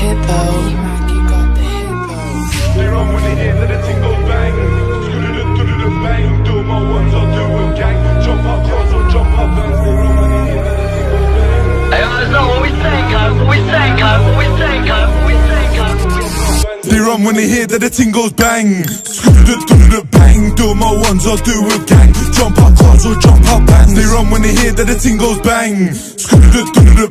hippo. They're on when they hear that bang. Bang, do my ones, do a gang. Jump up, or jump up, run when they hear that the guys, we say we say we say. They when they hear that tingles bang. Bang, do my ones, I'll do a gang. Jump when they hear that the ting goes bang.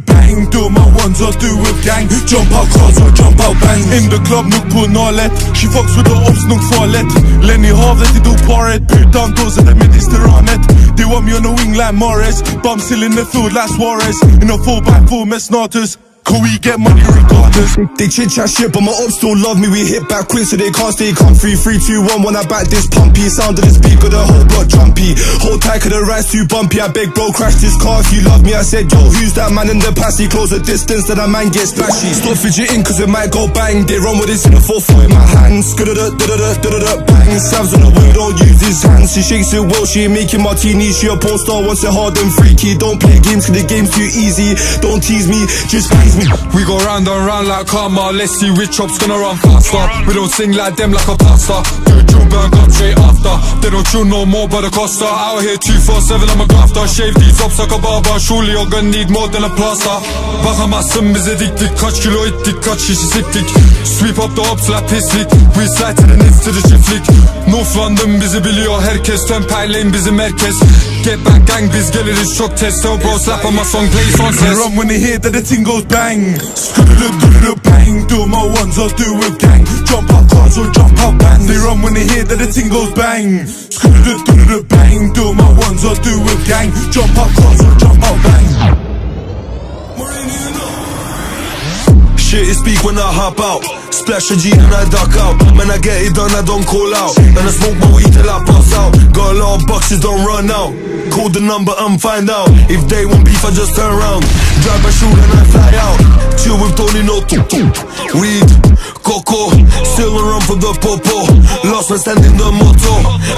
Bang. Do my ones or do with gang. Jump out cars or jump out bands. In the club, no nuk på nalet. She fucks with the ops, nuk farligt. Lenny havet i do paret. Utan doser det med disteranet. They want me on the wing like Mahrez. But I'm still in the field like Suarez. In a 4x4 med Snatus. Can we get money regardless? They chit chat shit, but my ops still love me. We hit back quick, so they can't stay comfy. 3, 2, 1, when I back this pumpy. Sound of the speaker, the whole block jumpy. Hold tight, cause the ride's too bumpy. I beg, bro, crash this car if you love me. I said, yo, who's that man in the past? He close the distance, then a man gets splashy. Stop fidgeting, cause it might go bang. They run with this in the 4 4 in my hands. da da da da da da bang. Savs on the way, don't use his hands. She shakes it well, she ain't making martinis. She a porn star, wants it hard and freaky. Don't play games, cause the game's too easy. Don't tease me, just please me. Hmm. We go round and round like karma. Let's see which chop's gonna run faster. We don't sing like them like a pastor. A drill burn come straight after. They don't chill no more but the Costa. Out here 247 I'm a grafter. Shave these ups like a barber. Surely you're gonna need more than a plaster. Bakamazsın bize diktik. Kaç kilo ettik kaç kişi siktik. Sweep up the ops like pislik. We to the çiftlik. London bizi biliyor herkes. Temperleyin bizim merkez. Get back gang biz geliriz çok test. So bro slap on my song play on They test. run when they hear that the ting goes bang. Screw bang. Do my ones or do with gang. Jump out cars or jump bands. They run when they hear that the ting goes bang. Screw bang. Do my ones or do with gang. Jump out cars or jump out bands. Shit speak when I hop out. Splash a G and I duck out. Man, I get it done, I don't call out. And I smoke my weed till I pass out. Got a lot of boxes, don't run out. Call the number and find out. If they want beef, I just turn around. Drive my shoot and I fly out. Chill with Tony, no. Weed, coco. Still on for the popo. Lost my stand in the motto.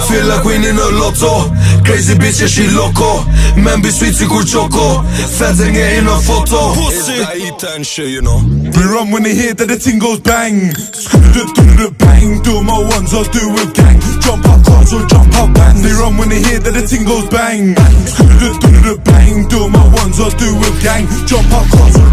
Feel like winning a lotto. Crazy bitch, yeah, she loco. Man, be sweet, kur choco. Feds ain't getting a photo. It's that eat and shit, you know. They run when they hear that the ting goes bang. Screw bang. Do my ones or do with gang. Jump out cars or jump out bands. They run when they hear that the ting goes bang. Screw bang. Do my ones or do with gang. Jump out cars or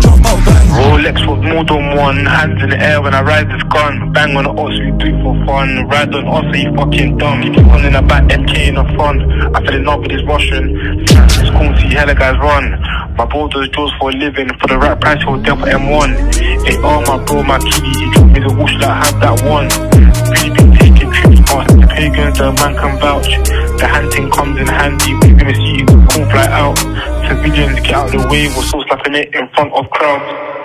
bands. With more than one, hands in the air when I ride this gun. Bang on the ox, we do for fun. Ride on us, you fucking dumb. Keep on in the back, MK in the front. I fell in love with this Russian. It's cool, to see hella guys run. My bro does jaws for a living. For the right price, he'll death for M1. Hey, oh my bro, my kitty, he told me the whoosh like have that one. Really been taking trips past the pagans, the man can vouch. The hunting comes in handy. We're gonna see you cool fly out. Civilians get out of the way, we're so slapping it in front of crowds.